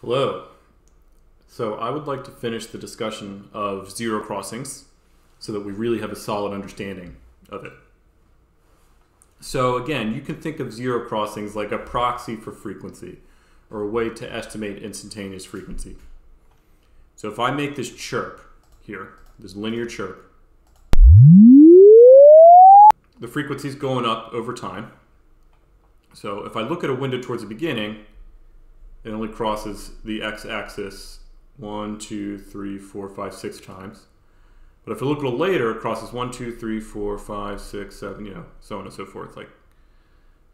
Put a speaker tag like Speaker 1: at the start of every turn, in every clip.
Speaker 1: Hello. So I would like to finish the discussion of zero crossings so that we really have a solid understanding of it. So again, you can think of zero crossings like a proxy for frequency or a way to estimate instantaneous frequency. So if I make this chirp here, this linear chirp, the frequency is going up over time. So if I look at a window towards the beginning, it only crosses the x-axis one, two, three, four, five, six times. But if I look a little later, it crosses one, two, three, four, five, six, seven, you know, so on and so forth, like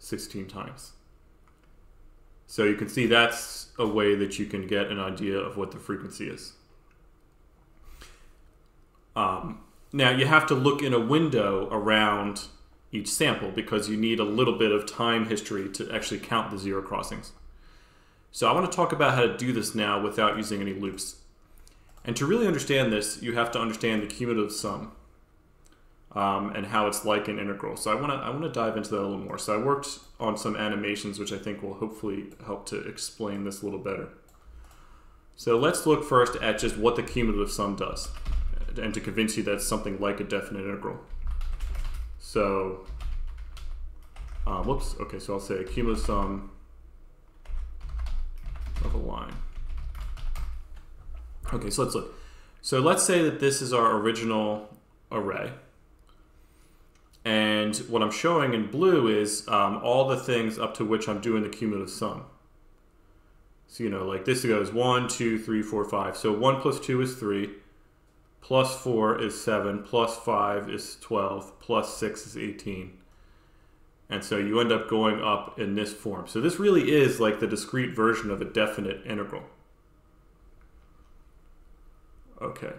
Speaker 1: 16 times. So you can see that's a way that you can get an idea of what the frequency is. Um, now you have to look in a window around each sample because you need a little bit of time history to actually count the zero crossings. So I want to talk about how to do this now without using any loops. And to really understand this, you have to understand the cumulative sum um, and how it's like an integral. So I want to I want to dive into that a little more. So I worked on some animations, which I think will hopefully help to explain this a little better. So let's look first at just what the cumulative sum does, and to convince you that it's something like a definite integral. So, um, whoops. Okay, so I'll say cumulative sum line. Okay, so let's look. So let's say that this is our original array. And what I'm showing in blue is um, all the things up to which I'm doing the cumulative sum. So, you know, like this goes 1, 2, 3, 4, 5. So 1 plus 2 is 3, plus 4 is 7, plus 5 is 12, plus 6 is 18. And so you end up going up in this form. So this really is like the discrete version of a definite integral. Okay.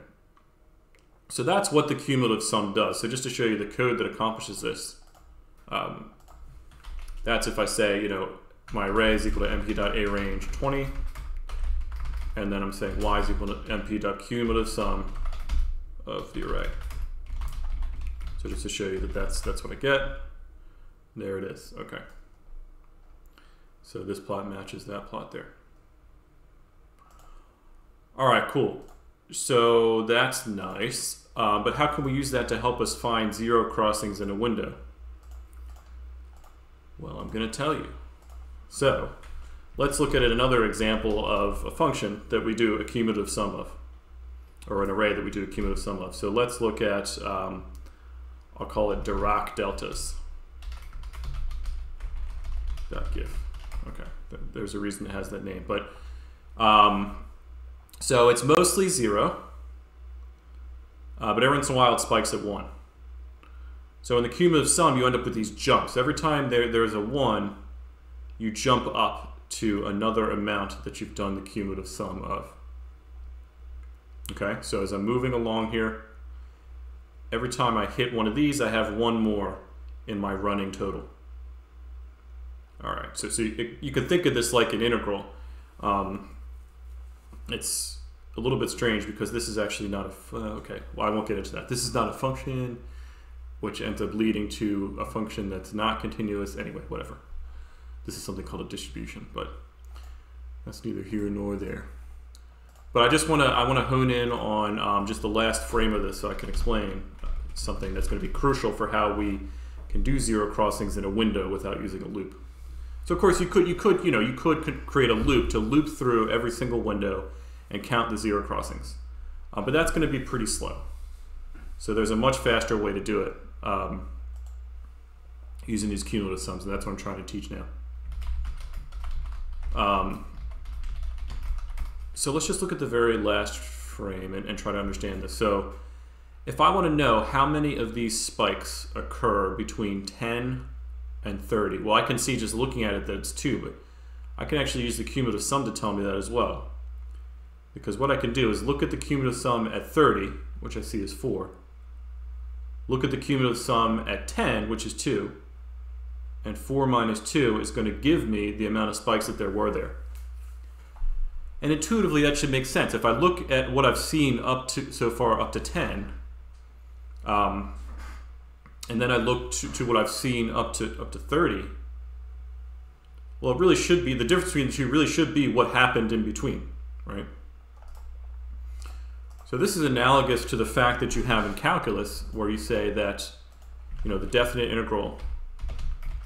Speaker 1: So that's what the cumulative sum does. So just to show you the code that accomplishes this, um, that's if I say, you know, my array is equal to np.arange 20, and then I'm saying y is equal to np.cumulative sum of the array. So just to show you that that's, that's what I get. There it is. Okay. So this plot matches that plot there. All right, cool. So that's nice. Uh, but how can we use that to help us find zero crossings in a window? Well, I'm going to tell you. So let's look at another example of a function that we do a cumulative sum of, or an array that we do a cumulative sum of. So let's look at, um, I'll call it Dirac deltas. .gif. Okay, there's a reason it has that name. But um, so it's mostly zero, uh, but every once in a while it spikes at one. So in the cumulative sum, you end up with these jumps. Every time there, there's a one, you jump up to another amount that you've done the cumulative sum of. Okay, so as I'm moving along here, every time I hit one of these, I have one more in my running total. All right, so, so you, can think of this like an integral. Um, it's a little bit strange because this is actually not a, uh, okay, well I won't get into that. This is not a function which ends up leading to a function that's not continuous. Anyway, whatever. This is something called a distribution, but that's neither here nor there. But I just want to I want to hone in on um, just the last frame of this so I can explain something that's going to be crucial for how we can do zero crossings in a window without using a loop. So of course you could you could you know you could create a loop to loop through every single window and count the zero crossings, uh, but that's going to be pretty slow. So there's a much faster way to do it um, using these cumulative sums, and that's what I'm trying to teach now. Um, so let's just look at the very last frame and, and try to understand this. So if I want to know how many of these spikes occur between 10 and 30. Well, I can see just looking at it that it's 2, but I can actually use the cumulative sum to tell me that as well. Because what I can do is look at the cumulative sum at 30, which I see is 4. Look at the cumulative sum at 10, which is 2. And 4 minus 2 is going to give me the amount of spikes that there were there. And intuitively, that should make sense. If I look at what I've seen up to so far up to 10, um, and then I look to, to what I've seen up to up to 30, Well, it really should be, the difference between the two really should be what happened in between, right? So this is analogous to the fact that you have in calculus where you say that, you know, the definite integral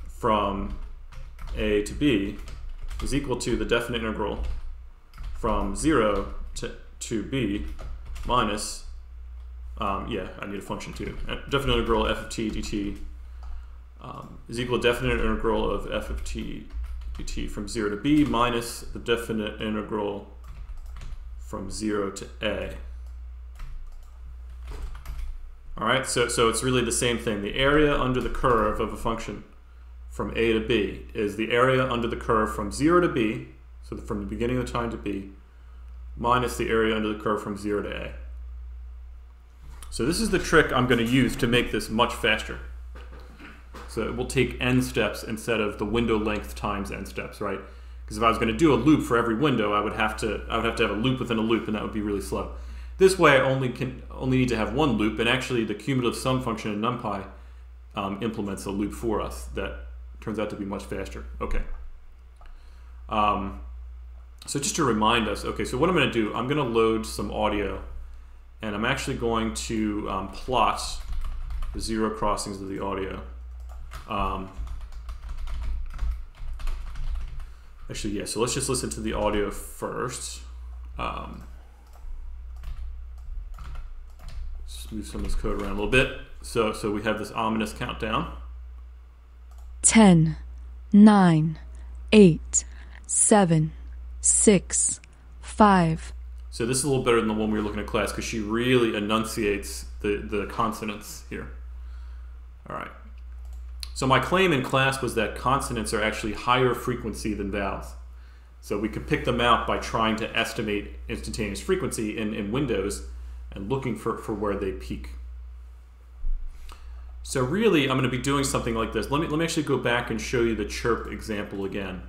Speaker 1: from a to b is equal to the definite integral from 0 to, to b minus, um, yeah, I need a function too. Definite integral f of t dt um, is equal to definite integral of f of t dt from 0 to b minus the definite integral from 0 to a. All right, so, so it's really the same thing. The area under the curve of a function from a to b is the area under the curve from 0 to b, so from the beginning of the time to b, minus the area under the curve from 0 to a. So this is the trick I'm going to use to make this much faster. So it will take n steps instead of the window length times n steps, right? Because if I was going to do a loop for every window, I would have to I would have to have a loop within a loop, and that would be really slow. This way, I only can only need to have one loop, and actually, the cumulative sum function in NumPy um, implements a loop for us that turns out to be much faster. Okay. Um, so just to remind us, okay, so what I'm going to do, I'm going to load some audio, and I'm actually going to um, plot the zero crossings of the audio. Um, actually, yeah, so let's just listen to the audio first. Um, move some of this code around a little bit. So, so we have this ominous countdown.
Speaker 2: 10, 9, 8, 7, 6, 5.
Speaker 1: So this is a little better than the one we were looking at class because she really enunciates the, the consonants here. All right. So my claim in class was that consonants are actually higher frequency than vowels. So we could pick them out by trying to estimate instantaneous frequency in, in Windows and looking for, for where they peak. So really, I'm going to be doing something like this. Let me, let me actually go back and show you the chirp example again.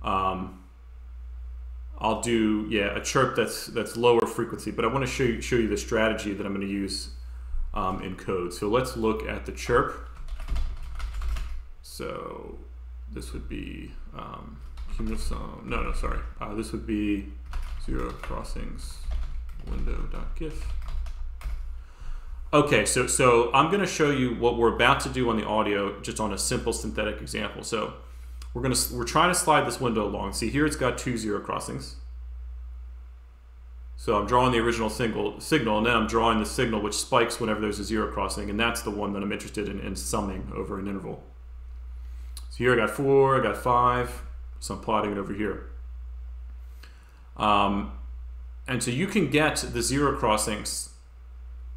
Speaker 1: Um, I'll do, yeah, a chirp that's, that's lower frequency, but I want to show you, show you the strategy that I'm going to use um, in code. So let's look at the chirp. So this would be um, sum. No, no, sorry. Uh, this would be zero crossings window dot gif. Okay, so so I'm going to show you what we're about to do on the audio, just on a simple synthetic example. So we're going to we're trying to slide this window along. See here, it's got two zero crossings. So I'm drawing the original single, signal, and then I'm drawing the signal which spikes whenever there's a zero crossing, and that's the one that I'm interested in, in summing over an interval. So here I got four, I got five, so I'm plotting it over here. Um, and so you can get the zero crossings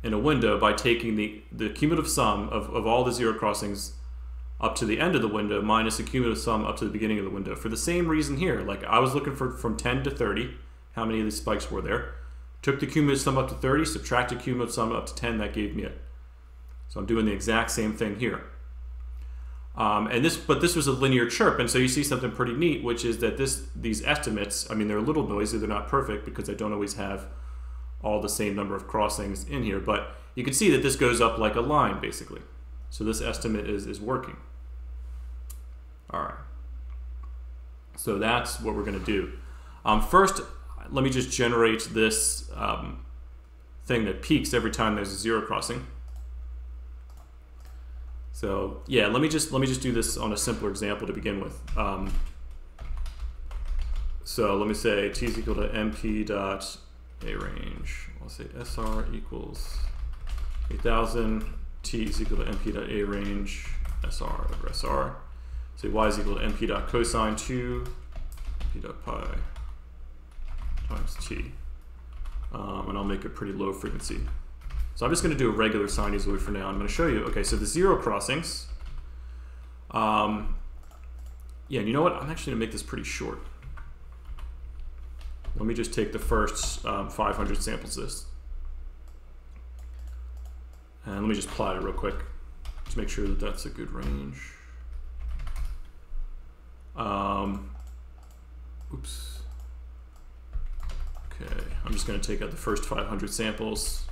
Speaker 1: in a window by taking the, the cumulative sum of, of all the zero crossings up to the end of the window minus the cumulative sum up to the beginning of the window. For the same reason here, like I was looking for from 10 to 30, how many of these spikes were there. Took the cumulative sum up to 30, subtracted cumulative sum up to 10, that gave me it. So I'm doing the exact same thing here. Um, and this, but this was a linear chirp, and so you see something pretty neat, which is that this these estimates. I mean, they're a little noisy. They're not perfect because I don't always have all the same number of crossings in here, but you can see that this goes up like a line, basically. So this estimate is is working. All right. So that's what we're going to do. Um, first, let me just generate this um, thing that peaks every time there's a zero crossing. So yeah, let me just let me just do this on a simpler example to begin with. Um, so let me say t is equal to np dot a range. I'll say sr equals 8000. t is equal to np dot a range sr over sr. Say y is equal to np dot cosine 2 p dot pi times t. Um, and I'll make it pretty low frequency. So I'm just going to do a regular sinusoid for now. I'm going to show you. Okay, so the zero crossings. Um, yeah, and you know what? I'm actually going to make this pretty short. Let me just take the first um, 500 samples of this. And let me just plot it real quick to make sure that that's a good range. Um, oops. Okay, I'm just going to take out the first 500 samples.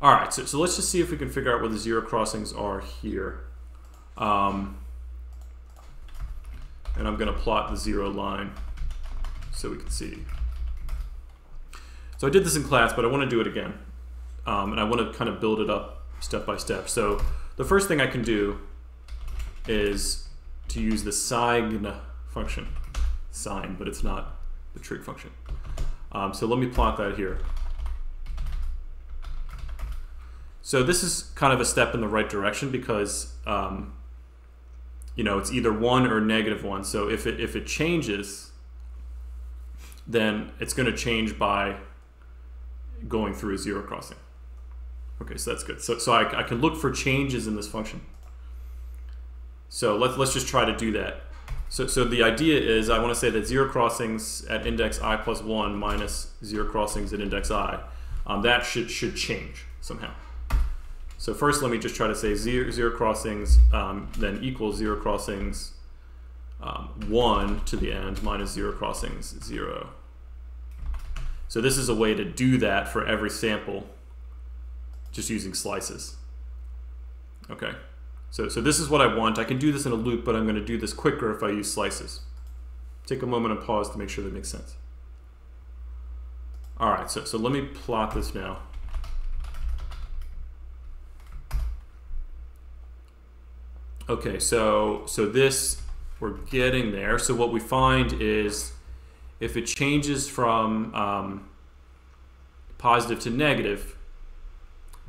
Speaker 1: All right, so, so let's just see if we can figure out where the zero crossings are here. Um, and I'm going to plot the zero line so we can see. So I did this in class, but I want to do it again. Um, and I want to kind of build it up step by step. So the first thing I can do is to use the sign function. Sign, but it's not the trig function. Um, so let me plot that here. So this is kind of a step in the right direction because um, you know it's either one or negative one. So if it if it changes, then it's going to change by going through a zero crossing. Okay, so that's good. So, so I, I can look for changes in this function. So let's, let's just try to do that. So, so the idea is I want to say that zero crossings at index i plus 1 minus zero crossings at index i, um, that should, should change somehow. So first let me just try to say zero, zero crossings um, then equals zero crossings um, 1 to the end minus zero crossings 0. So this is a way to do that for every sample just using slices. Okay. So, so this is what I want. I can do this in a loop, but I'm going to do this quicker if I use slices. Take a moment and pause to make sure that makes sense. All right, so, so let me plot this now. Okay, so, so this, we're getting there. So what we find is if it changes from um, positive to negative,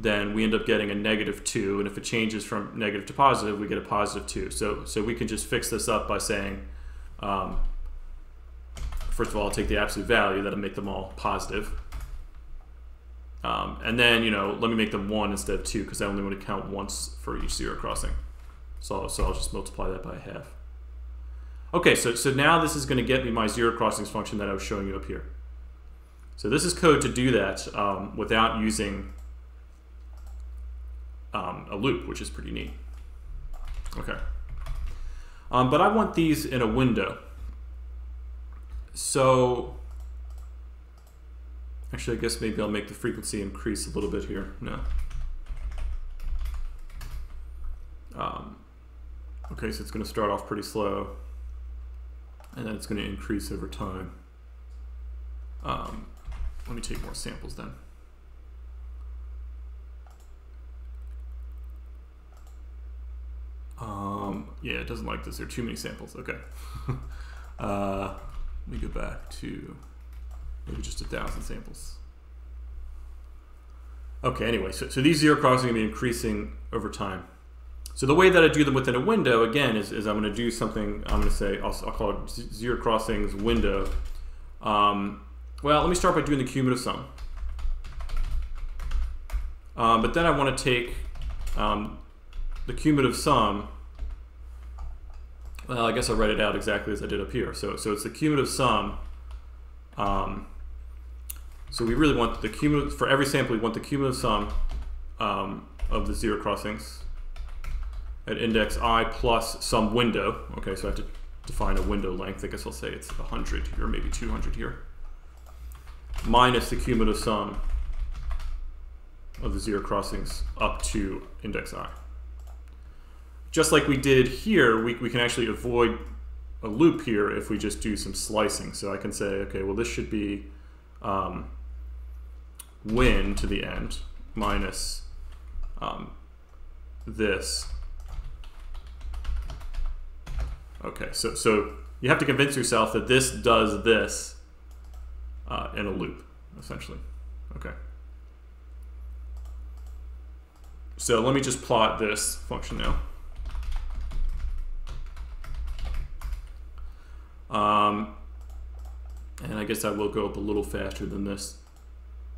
Speaker 1: then we end up getting a negative 2. And if it changes from negative to positive, we get a positive 2. So, so we can just fix this up by saying, um, first of all, I'll take the absolute value. That'll make them all positive. Um, and then, you know, let me make them 1 instead of 2 because I only want to count once for each zero crossing. So, so I'll just multiply that by half. Okay, so, so now this is going to get me my zero crossings function that I was showing you up here. So this is code to do that um, without using um, a loop, which is pretty neat. Okay. Um, but I want these in a window. So, actually, I guess maybe I'll make the frequency increase a little bit here. No. Um, okay, so it's going to start off pretty slow, and then it's going to increase over time. Um, let me take more samples then. Um, yeah, it doesn't like this. There are too many samples. Okay. uh, let me go back to maybe just a thousand samples. Okay, anyway, so, so these zero crossings are going to be increasing over time. So the way that I do them within a window, again, is, is I'm going to do something, I'm going to say, I'll, I'll call it zero crossings window. Um, well, let me start by doing the cumulative sum. Um, but then I want to take um, the cumulative sum, well, I guess I'll write it out exactly as I did up here. So, so it's the cumulative sum. Um, so we really want the cumulative, for every sample, we want the cumulative sum um, of the zero crossings at index i plus some window. Okay, so I have to define a window length. I guess I'll say it's 100 here, maybe 200 here. Minus the cumulative sum of the zero crossings up to index i just like we did here, we, we can actually avoid a loop here if we just do some slicing. So I can say, okay, well, this should be um, win to the end minus um, this. Okay, so, so you have to convince yourself that this does this uh, in a loop, essentially. Okay. So let me just plot this function now. Um, and I guess I will go up a little faster than this.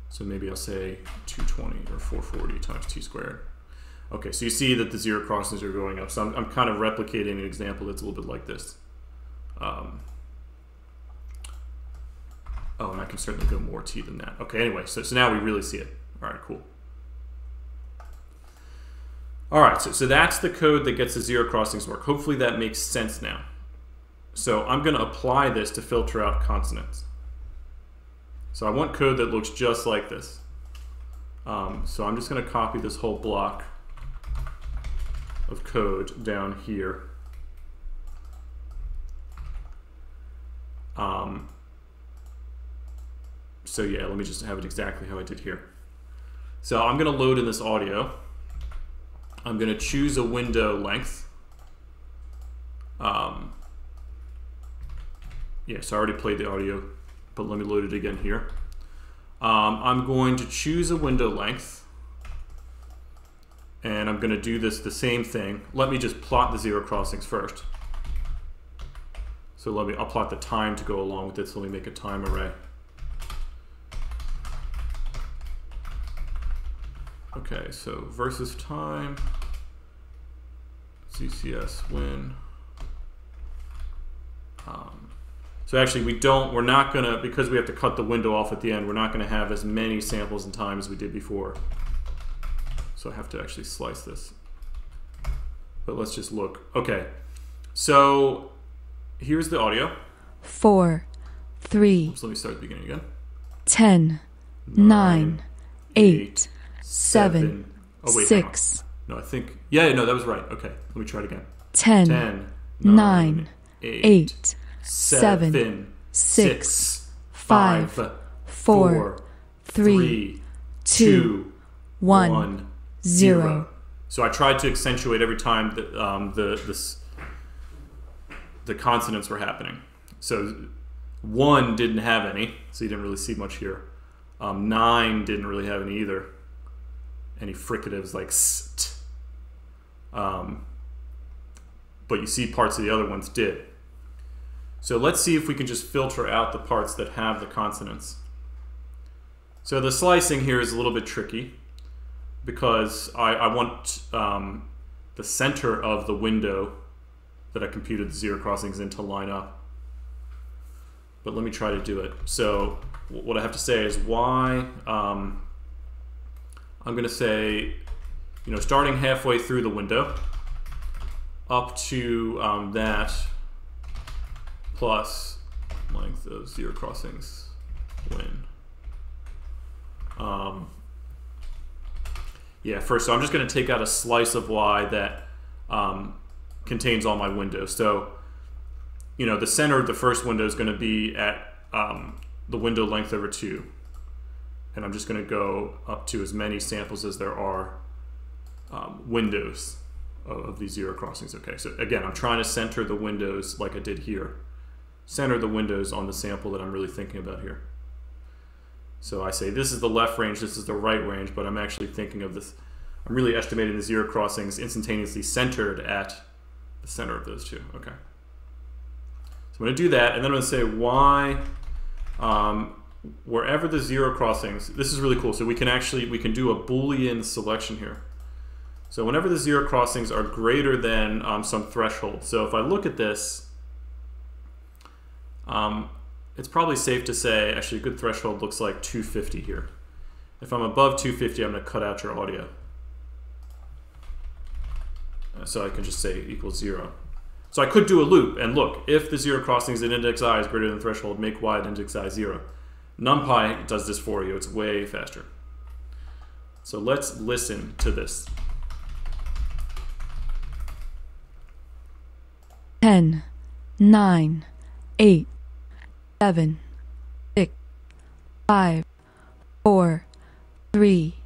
Speaker 1: So maybe I'll say 220 or 440 times t squared. Okay, so you see that the zero crossings are going up. So I'm, I'm kind of replicating an example that's a little bit like this. Um, oh, and I can certainly go more t than that. Okay, anyway, so, so now we really see it. All right, cool. All right, so, so that's the code that gets the zero crossings work. Hopefully that makes sense now. So I'm going to apply this to filter out consonants. So I want code that looks just like this. Um, so I'm just going to copy this whole block of code down here. Um, so yeah, let me just have it exactly how I did here. So I'm going to load in this audio. I'm going to choose a window length. Um, yeah, so I already played the audio, but let me load it again here. Um, I'm going to choose a window length. And I'm going to do this the same thing. Let me just plot the zero crossings first. So let me, I'll plot the time to go along with this. Let me make a time array. Okay, so versus time, CCS win. Um, so actually we don't, we're not gonna, because we have to cut the window off at the end, we're not gonna have as many samples in time as we did before. So I have to actually slice this. But let's just look. Okay, so here's the audio.
Speaker 2: four, three,
Speaker 1: So let me start at the beginning again.
Speaker 2: ten, nine, eight, seven,
Speaker 1: seven. Oh, wait,
Speaker 2: six,
Speaker 1: No, I think, yeah, no, that was right. Okay, let me try it again.
Speaker 2: ten,
Speaker 1: 10,
Speaker 2: nine,
Speaker 1: 8,
Speaker 2: eight,
Speaker 1: seven,
Speaker 2: seven,
Speaker 1: six,
Speaker 2: six,
Speaker 1: five,
Speaker 2: five,
Speaker 1: four,
Speaker 2: four, three, two,
Speaker 1: two,
Speaker 2: one,
Speaker 1: one,
Speaker 2: zero.
Speaker 1: zero. So I tried to accentuate every time that um, the this, the consonants were happening. So one didn't have any, so you didn't really see much here. Um, nine didn't really have any either. Any fricatives like st. Um, but you see parts of the other ones did. So let's see if we can just filter out the parts that have the consonants. So the slicing here is a little bit tricky because I, I want um, the center of the window that I computed the zero crossings in to line up. But let me try to do it. So what I have to say is why um, I'm going to say, you know, starting halfway through the window up to um, that plus length of zero crossings when. Um, yeah, first, so I'm just going to take out a slice of Y that um, contains all my windows. So, you know, the center of the first window is going to be at um, the window length over 2. And I'm just going to go up to as many samples as there are um, windows of, of these zero crossings. Okay, so again, I'm trying to center the windows like I did here. Center the windows on the sample that I'm really thinking about here. So I say this is the left range, this is the right range, but I'm actually thinking of this. I'm really estimating the zero crossings instantaneously centered at the center of those two. Okay. So I'm going to do that, and then I'm going to say y, um, wherever the zero crossings. This is really cool. So we can actually we can do a Boolean selection here. So whenever the zero crossings are greater than um, some threshold. So if I look at this, um, it's probably safe to say, actually, a good threshold looks like 250 here. If I'm above 250, I'm going to cut out your audio. Uh, So I can just say equals zero. So I could do a loop and look, if the zero crossings at index i is greater than threshold, make y at index i zero. NumPy does this for you. It's way faster. So let's listen to this.
Speaker 2: ten, nine, eight, seven, six, five, four, three,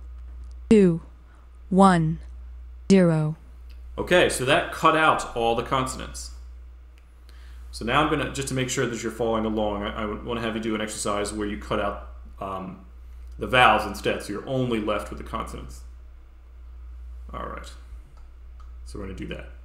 Speaker 2: two, one, zero.
Speaker 1: Okay, so that cut out all the consonants. So now I'm gonna just to make sure that you're following along. I, I want to have you do an exercise where you cut out um, the vowels instead, so you're only left with the consonants. All right. So we're gonna do that.